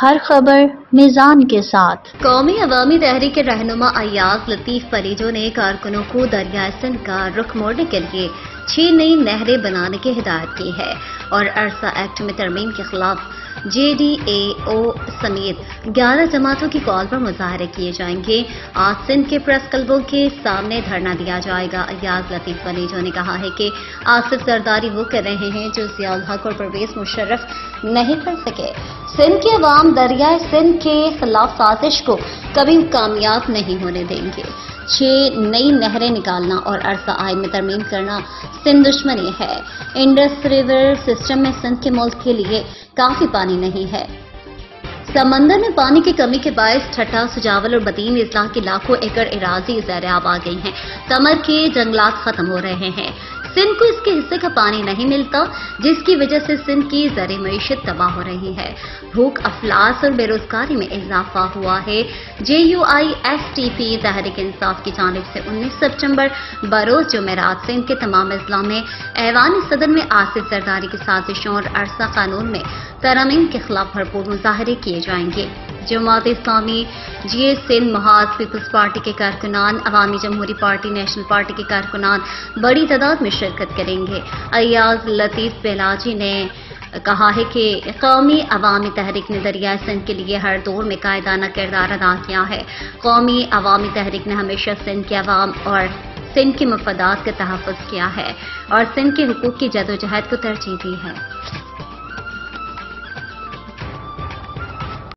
हर खबर मिजान के साथ। कौमी अवामी तहरीक के रहनुमा अयाज लतीफ परीजो ने कारकुनों को दरिया सिंध का रुख मोड़ने के लिए छह नई नहरें बनाने की हिदायत की है और अरसा एक्ट में तरमीम के खिलाफ जेडीएओ समेत 11 जमातों की कॉल पर मुजाहरे किए जाएँगे। आज सिंध के प्रेस क्लबों के सामने धरना दिया जाएगा। अयाज लतीफ वलीजो ने कहा है कि आसिफ जरदारी वो कर रहे हैं जो जियाउल हक और परवेज मुशर्रफ नहीं कर सके। सिंध के अवाम दरियाए सिंध के खिलाफ साजिश को कभी कामयाब नहीं होने देंगे। छह नई नहरें निकालना और अरसा आय में तरमीम करना सिंध दुश्मनी है। इंडस रिवर सिस्टम में सिंध के मुल्क के लिए काफ़ी पानी नहीं है। समंदर में पानी की कमी के बायस छठा सुजावल और बदीन इजला के लाखों एकड़ इराजी जैर आब आ गई हैं। समर के जंगलात खत्म हो रहे हैं। सिंध को इसके हिस्से का पानी नहीं मिलता, जिसकी वजह से सिंध की जर मीशत तबाह हो रही है। भूख, अफलास और बेरोजगारी में इजाफा हुआ है। J U I S T P तहरीक इंसाफ की जानब से 19 सितंबर, बरोज जुमेरात सिंध के तमाम अजला में ऐवान सदर में आसिफ जरदारी की साजिशों और अरसा कानून में तरमीम के खिलाफ भरपूर मुजाहरे किए जाएँगे। जमात इस्लामी जीए सिंध महाज पीपल्स पार्टी के कारकुनान, अवामी जमहूरी पार्टी, नेशनल पार्टी के कारकुनान, बड़ी तादाद में शिरकत करेंगे। अयाज लतीफ बेलाजी ने कहा है कि कौमी अवामी तहरीक ने दरिया सिंध के लिए हर दौर में कायदाना किरदार अदा किया है। कौमी अवामी तहरीक ने हमेशा सिंध के अवाम और सिंध के मफादात का तहफ़ किया है और सिंध के हकूक़ की जदोजहद को तरजीह दी है।